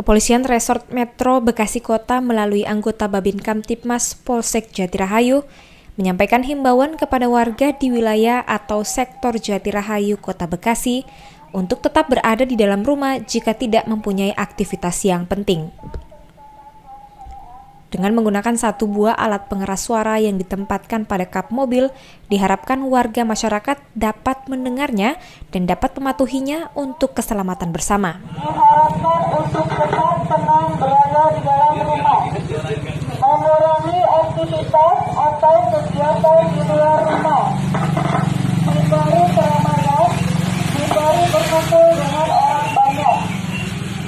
Kepolisian Resort Metro Bekasi Kota melalui anggota Babin Kamtipmas Polsek Jatirahayu menyampaikan himbauan kepada warga di wilayah atau sektor Jatirahayu Kota Bekasi untuk tetap berada di dalam rumah jika tidak mempunyai aktivitas yang penting. Dengan menggunakan satu buah alat pengeras suara yang ditempatkan pada kap mobil, diharapkan warga masyarakat dapat mendengarnya dan dapat mematuhinya untuk keselamatan bersama. Diharapkan untuk tetap tenang berada di dalam rumah, mengurangi aktivitas atau kegiatan di luar rumah, hindari keramaian, hindari berkumpul dengan orang banyak,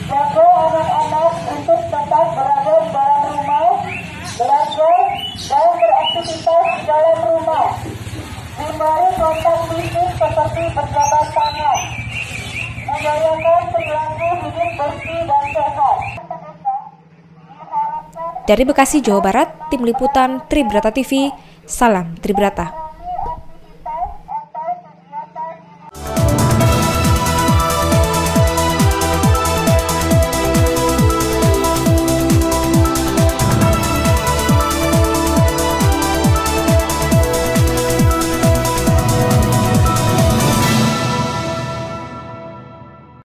jaga anak-anak untuk tetap berada di dalam belajar dan beraktivitas di dalam rumah. Hindari kontak fisik seperti berjabat tangan. Menjayakan perilaku hidup bersih dan sehat. Dari Bekasi, Jawa Barat, Tim Liputan Tribrata TV, Salam Tribrata.